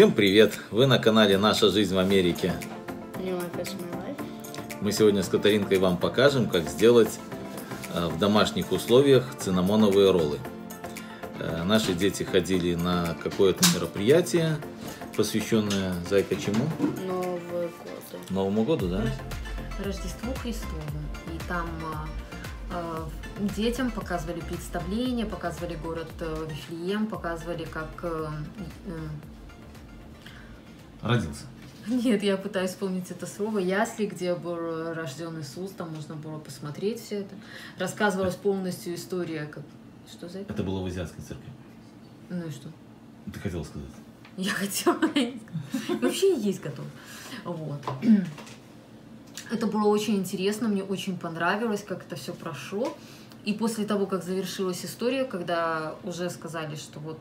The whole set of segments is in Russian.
Всем привет! Вы на канале «Наша жизнь в Америке». Мы сегодня с Катаринкой вам покажем, как сделать э, в домашних условиях цинамоновые роллы. Э, Наши дети ходили на какое-то мероприятие, посвященное, зайка, чему? Новый год. Новому году, да? Рождеству Христову. И там а, а, детям показывали представление, показывали город э, Вифлеем, показывали, как... э, э, Родился. Нет, я пытаюсь вспомнить это слово. Ясли, где был рожден Иисус, там можно было посмотреть все это. Рассказывалась полностью история. Как... Что за это? Это было в азиатской церкви. Ну и что? Ты хотел сказать? Я хотела... Вообще есть готов. Вот. Это было очень интересно, мне очень понравилось, как это все прошло. И после того, как завершилась история, когда уже сказали, что вот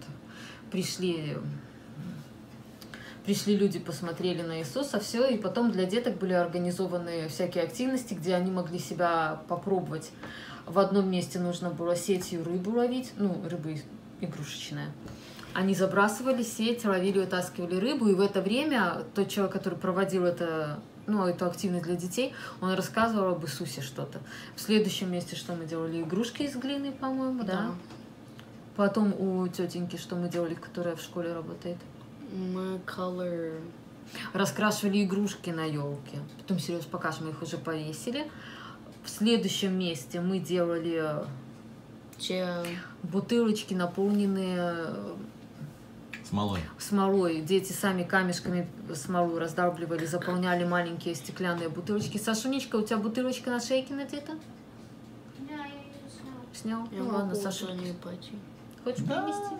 пришли, пришли люди, посмотрели на Иисуса, все, и потом для деток были организованы всякие активности, где они могли себя попробовать. В одном месте нужно было сетью рыбу ловить, ну, рыбы игрушечная. Они забрасывали сеть, ловили, вытаскивали рыбу, и в это время тот человек, который проводил это, ну, эту активность для детей, он рассказывал об Иисусе что-то. В следующем месте что мы делали? Игрушки из глины, по-моему, да? Да. Потом у тетеньки, что мы делали, которая в школе работает? Мы color. Раскрашивали игрушки на елке. Потом, Сереж, покажем, мы их уже повесили. В следующем месте мы делали Че... бутылочки, наполненные Смолой. смолой. Дети сами камешками смолу раздалбливали, заполняли маленькие стеклянные бутылочки. Сашунечка, у тебя бутылочка на шейке надета? Снял? Я ну ладно, Саша. Хочешь принести?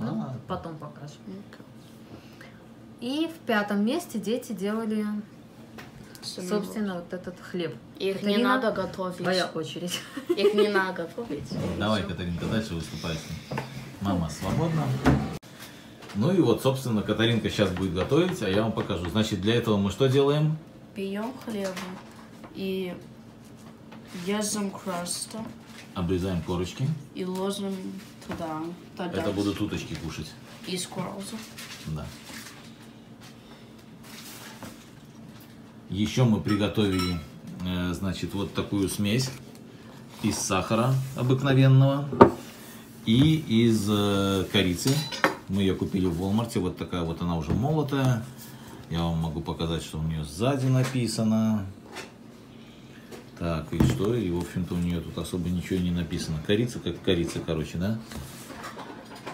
Ну, Ладно. потом покажем. Ну-ка. И в пятом месте дети делали, Сами собственно, вот этот хлеб. Их не Катарина, надо готовить. Твоя очередь. Их не надо готовить. Давай, Катаринка, дальше выступай. Мама свободна. Ну и вот, собственно, Катаринка сейчас будет готовить, а я вам покажу. Значит, для этого мы что делаем? Пьем хлеба и езжим краста Обрезаем корочки. и ложим туда. Тогда Это будут уточки кушать. И скорлзу. Да. Еще мы приготовили, э, значит, вот такую смесь из сахара обыкновенного и из э, корицы. Мы ее купили в Walmart. Вот такая вот она уже молотая. Я вам могу показать, что у нее сзади написано. Так, и что? И, в общем-то, у нее тут особо ничего не написано. Корица как корица, короче, да?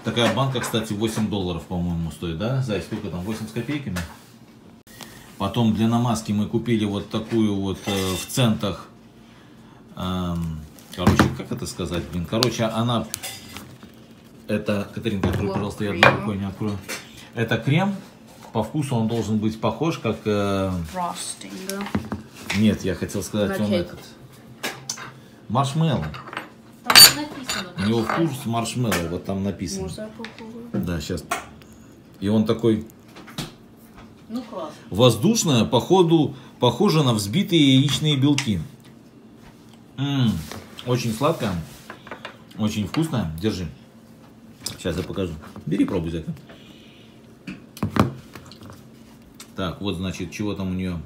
Такая банка, кстати, 8 долларов, по-моему, стоит, да? Зай, сколько там? 8 с копейками? Потом для намазки мы купили вот такую вот э, в центах. эм, короче, как это сказать, блин? Короче, она... Это, Катерина, открой, пожалуйста, я одной рукой не открою. Это крем. По вкусу он должен быть похож, как... э, Frosting, да? нет, я хотел сказать, На on cake. этот... Маршмеллоу. Там написано. У него вкус маршмеллоу, вот там написано. Можно я попробую? Да, сейчас. И он такой Ну, класс. воздушное, походу, похоже на взбитые яичные белки. М, очень сладкое, очень вкусное. Держи. Сейчас я покажу. Бери, пробуй, Зайка. Так, вот, значит, чего там у нее.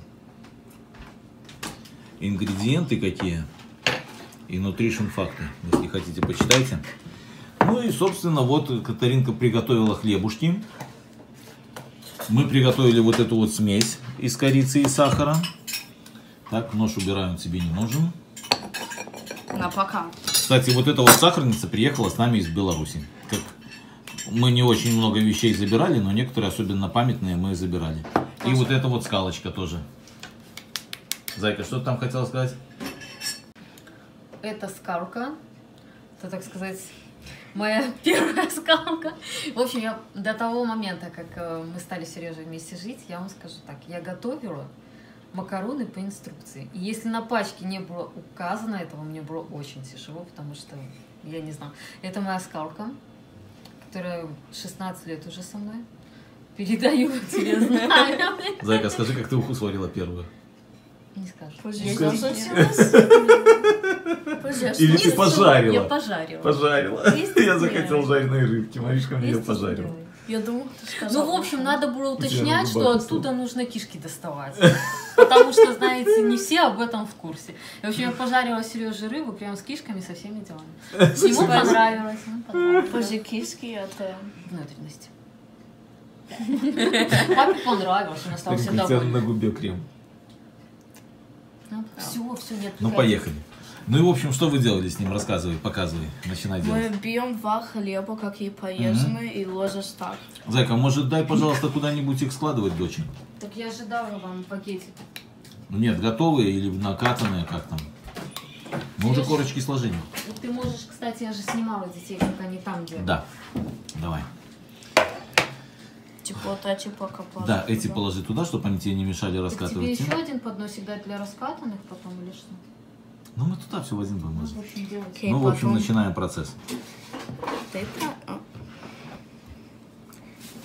Ингредиенты какие. И nutrition факты. Если хотите, почитайте. Ну и, собственно, вот Катаринка приготовила хлебушки. Мы приготовили вот эту вот смесь из корицы и сахара. Так, нож убираем, тебе не нужен. На пока. Кстати, вот эта вот сахарница приехала с нами из Беларуси. Как мы не очень много вещей забирали, но некоторые, особенно памятные, мы забирали. И вот эта вот скалочка тоже. Зайка, что ты там хотела сказать? Это скалка. Это, так сказать, моя первая скалка. В общем, я до того момента, как э, мы стали с Сережей вместе жить, я вам скажу так, я готовила макароны по инструкции. И если на пачке не было указано этого, мне было очень тяжело, потому что, я не знаю, это моя скалка, которая 16 лет уже со мной. Передаю тебе знания. Зайка, скажи, как ты уху сварила первую? Не скажешь. Позже Позже Или ты пожарила? Я пожарила. Пожарила. Я захотел жареной рыбки. Маришка мне ее пожарила. Я думал, ты сказал. Ну, в общем, надо было уточнять, что оттуда нужно кишки доставать. Потому что, знаете, не все об этом в курсе. И, в общем, я пожарила Сереже рыбу прям с кишками, со всеми делами. Ему понравилось. ему понравилось. По-зикийски это... Внутренности. Папе понравилось, он остался доволен. на губе крем. Все, все, нет. Ну, поехали. Ну и, в общем, что вы делали с ним? Рассказывай, показывай. Начинай Мы делать. бьем два хлеба, как и порезаны, и ложишь так. Зайка, может, дай, пожалуйста, куда-нибудь их складывать, дочь? Так я ожидала вам пакетик. Ну, Нет, готовые или накатанные, как там? Мы уже корочки сложили. Ты можешь, кстати, я же снимала детей, как они там делают. Да. Давай. Типа вот эти пока положи Да, эти туда. положи туда, чтобы они тебе не мешали Так тебе раскатывать. еще один подносик дать для раскатанных потом или что? Ну, мы туда все возьмем. Ну, в общем. Окей, Ну, в общем, потом- начинаем процесс. Про- а.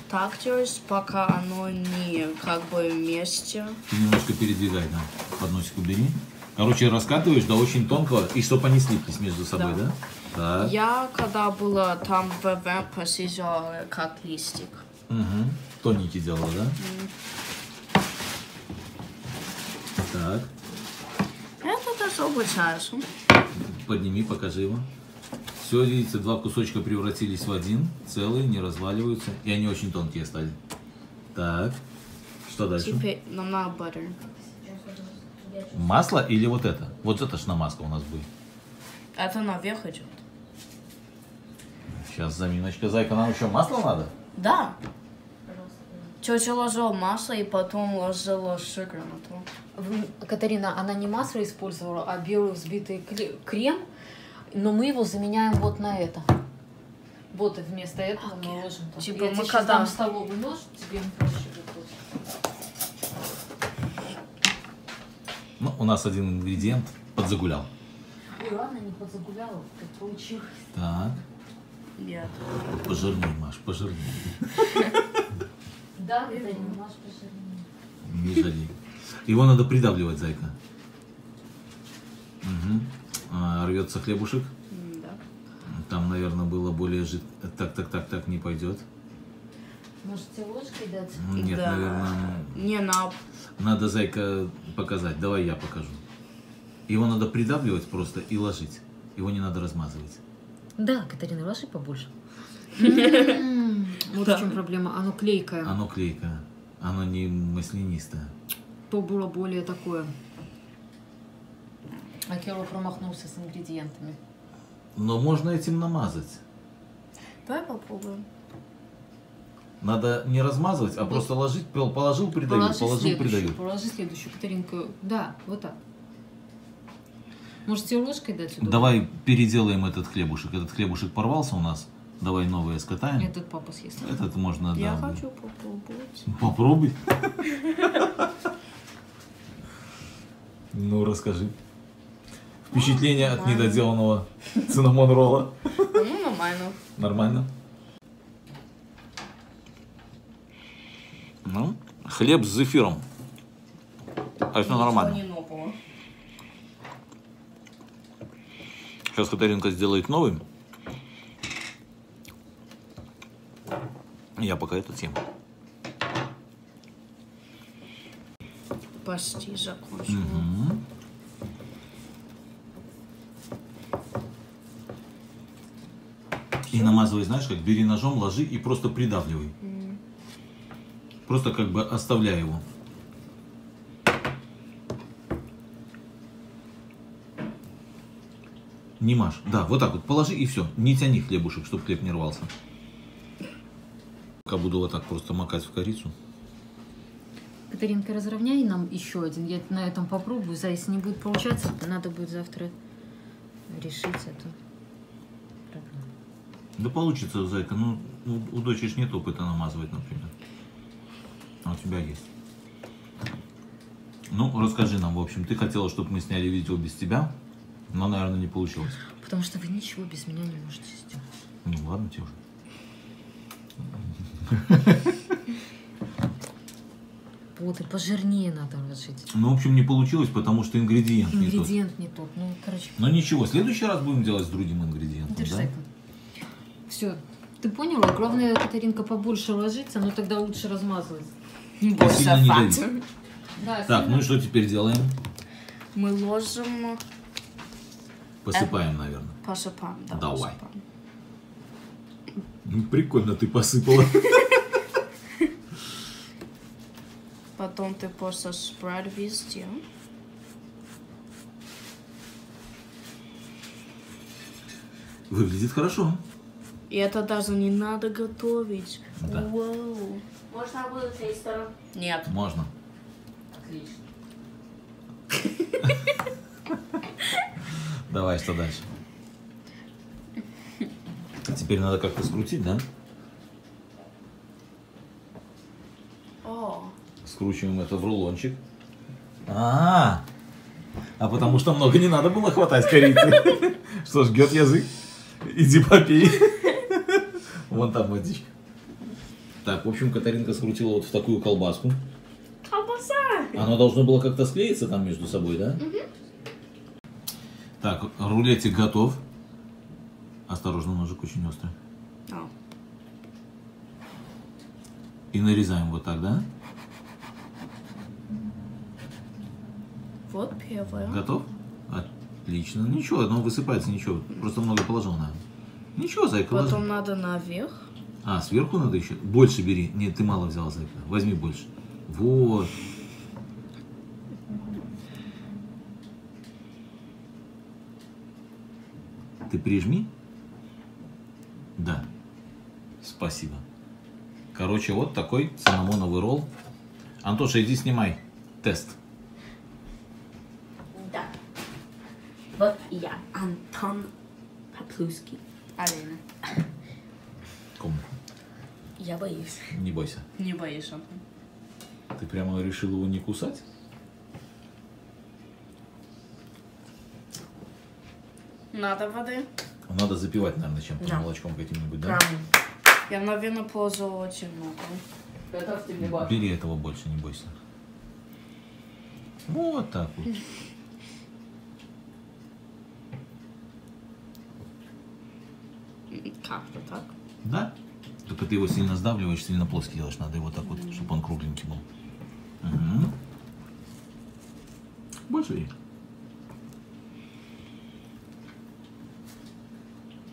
Так делаешь, пока оно не как бы вместе. Ты немножко передвигай, да. Подносик убери. Короче, раскатываешь до очень тонкого, и чтобы они слиплись между собой, да? Да. Так. Я когда была там в ВВ посидела как листик. Угу. Тоненький делала, да? Так. Даже обучаешь. Подними, покажи его. Все, видите, два кусочка превратились в один, целые, не разваливаются, и они очень тонкие стали. Так, что дальше? Теперь нам надо butter. Масло или вот это? Вот это ж на масло у нас будет. Это наверх идет. Сейчас заминочка. Зайка, нам еще масло надо? Да. Тетя ложила масло и потом ложила sugar на то. Катарина, она не масло использовала, а белый взбитый крем, но мы его заменяем вот на это. Вот и вместо этого мы ложим. так. Типа Я мы когда- дам столовый нож, тебе проще. Ну, у нас один ингредиент подзагулял. Ой, ладно, не подзагуляла, как получилось. Так, Нет. пожирней, Маш, пожирней. Да. Не жалей. Его надо придавливать, зайка. Угу. А, рвется хлебушек. Да. Там, наверное, было более жид... Так, так, так, так, не пойдет. Можете ложкой дать? Нет, Да. наверное, Не на... надо, зайка, показать. Давай я покажу. Его надо придавливать просто и ложить. Его не надо размазывать. Да, Катарина, ложи побольше. Вот в чем проблема, оно клейкое. Оно клейкое. Оно не маслянистое. То было более такое. А Кирилл промахнулся с ингредиентами. Но можно этим намазать. Давай попробуем. Надо не размазывать, а просто ложить, пол- положил, придавил, Положи положил, придавил. положи следующую, Катаринка. Да, вот так. Можете ложкой дать сюда? Давай переделаем этот хлебушек. Этот хлебушек порвался у нас. Давай новые скатаем. Этот папа съест. Этот можно, Я да. хочу попробовать. Попробуй. Ну, расскажи. Впечатление от недоделанного цинамон ролла. Ну, нормально. Нормально? Ну, хлеб с зефиром. А это нормально. Ничего не нового. Сейчас Катаринка сделает новый. Я пока это съем. Почти закончила. Мгм. И намазывай, знаешь, как бери ножом, ложи и просто придавливай. Просто как бы оставляй его. Не маш. Да, вот так вот положи и все. Не тяни хлебушек, чтобы хлеб не рвался. Пока буду вот так просто макать в корицу. Катаринка, разровняй нам еще один. Я на этом попробую. За, если не будет получаться, то надо будет завтра решить эту проблему. Да получится, зайка. Ну, у, у дочери нет опыта намазывать, например. А у тебя есть. Ну, расскажи нам, в общем, ты хотела, чтобы мы сняли видео без тебя, но, наверное, не получилось. Потому что вы ничего без меня не можете сделать. Ну, ладно, тебе уже. Вот, и пожирнее надо ложить. Ну, в общем, не получилось, потому что ингредиент не тот. Ингредиент не тот. Ну, короче, Но ничего, в следующий раз будем делать с другим ингредиентом, держи да? Все, Ты поняла? Главное, Катаринка, побольше ложиться, но тогда лучше размазывать. Больше сильно не дави. Да, Так, ну и что теперь делаем? Мы ложим, Посыпаем, наверное. посыпаем. Да, Давай. посыпаем. Ну, Прикольно ты посыпала. Потом ты просто спрайд везде. Выглядит хорошо. И это даже не надо готовить. Да. Вау. Можно буду тестером? Нет. Можно. Отлично. Давай, что дальше? Теперь надо как-то скрутить, да? О, Скручиваем это в рулончик. А, а потому что много не надо было хватать корицы. Что ж, жгет язык. Иди попей. Вон там водичка. Так, в общем, Катаринка скрутила вот в такую колбаску. колбаса. Оно должно было как-то склеиться там между собой, да? Так, рулетик готов. Осторожно, ножик очень острый. А, И нарезаем вот так, да? вот первое. Готов? Отлично. Ничего, оно высыпается, ничего. Просто много положил надо. Ничего, зайка, ложи. Потом надо наверх. А, сверху надо еще? Больше бери. Нет, ты мало взял, зайка. Возьми больше. Вот. Ты прижми. Да. Спасибо. Короче, вот такой цинамоновый ролл. Антоша, иди снимай тест. Да. Вот я, Антон Поплуский. Алина. Ком, Я боюсь. не бойся. Не боишься? Антон? Ты прямо решил его не кусать? Надо воды. Надо запивать, наверное, чем-то Да. молочком каким-нибудь, да? Правильно. Я, наверное, положила очень много. Бери этого больше, не бойся. Вот так вот. Как-то так. Да? Только ты его сильно сдавливаешь, сильно плоский делаешь. Надо его так вот, чтобы он кругленький был. Мгм. Больше бери.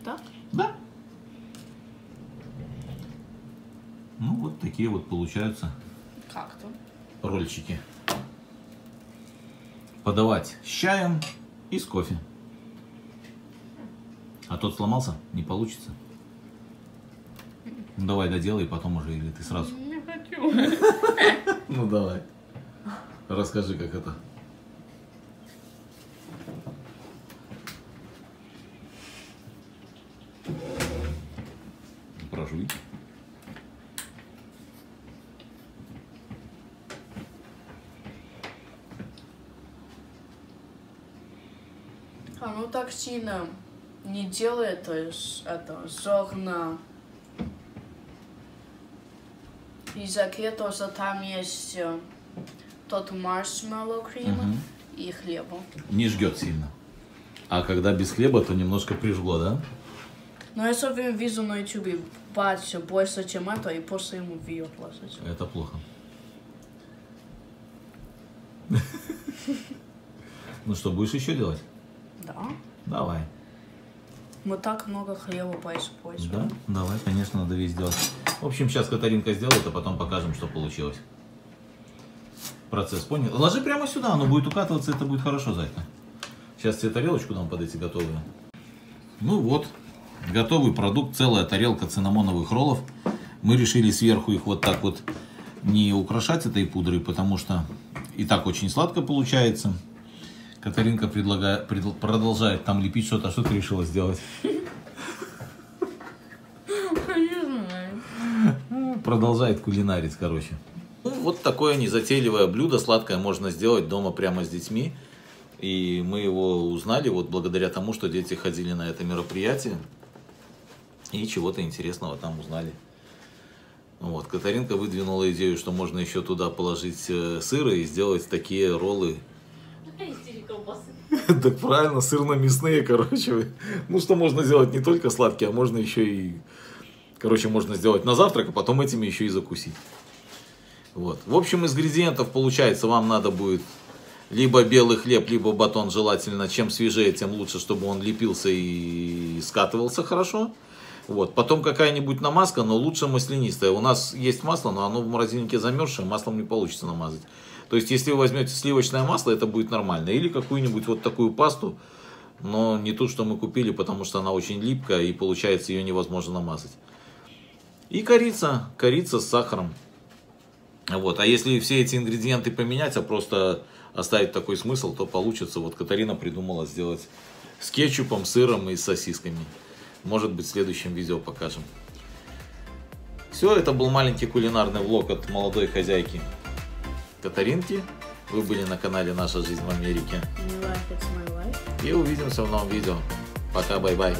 Так? Да. Ну, вот такие вот получаются Как-то. рольчики. Подавать с чаем и с кофе. А тот сломался? Не получится? Ну, давай доделай, потом уже, или ты сразу. Не хочу. Ну, давай. Расскажи, как это. А ну так сильно не делай это, с- это зерна. Языке тоже там есть э, тот маршмеллоу крем Мгм. и хлеба. Не жгет сильно. А когда без хлеба, то немножко прижгло, да? Но я время вижу на ютубе бачу больше, чем это, и после ему видео положить. Это плохо. Ну что, будешь еще делать? Да. Давай. Мы так много хлеба поиспользуем. Да? Давай, конечно, надо весь сделать. В общем, сейчас Катаринка сделает, а потом покажем, что получилось. Процесс, понял? Ложи прямо сюда, оно будет укатываться, это будет хорошо, зайка. Сейчас тебе тарелочку дам под эти готовые. Ну вот, готовый продукт, целая тарелка цинамоновых роллов. Мы решили сверху их вот так вот не украшать этой пудрой, потому что и так очень сладко получается. Катаринка предлагает, предл- продолжает там лепить что-то. А что ты решила сделать? Не знаю. Продолжает кулинарить, короче. Ну, вот такое незатейливое блюдо сладкое можно сделать дома прямо с детьми. И мы его узнали вот благодаря тому, что дети ходили на это мероприятие. И чего-то интересного там узнали. Вот, Катаринка выдвинула идею, что можно еще туда положить э, сыра и сделать такие роллы. Так правильно, сырно-мясные, короче. Ну, что можно сделать не только сладкие, а можно еще и Короче, можно сделать на завтрак, а потом этими еще и закусить. Вот. В общем, из ингредиентов получается, вам надо будет либо белый хлеб, либо батон желательно. Чем свежее, тем лучше, чтобы он лепился и скатывался хорошо. Вот. Потом какая-нибудь намазка, но лучше маслянистая. У нас есть масло, но оно в морозильнике замерзшее, маслом не получится намазать. То есть, если вы возьмете сливочное масло, это будет нормально. Или какую-нибудь вот такую пасту, но не ту, что мы купили, потому что она очень липкая и получается ее невозможно намазать. И корица, корица с сахаром. Вот. А если все эти ингредиенты поменять, а просто оставить такой смысл, то получится. Вот Катарина придумала сделать с кетчупом, сыром и сосисками. Может быть, в следующем видео покажем. Все, это был маленький кулинарный влог от молодой хозяйки Катаринки. Вы были на канале Наша жизнь в Америке. И увидимся в новом видео. Пока, bye-bye.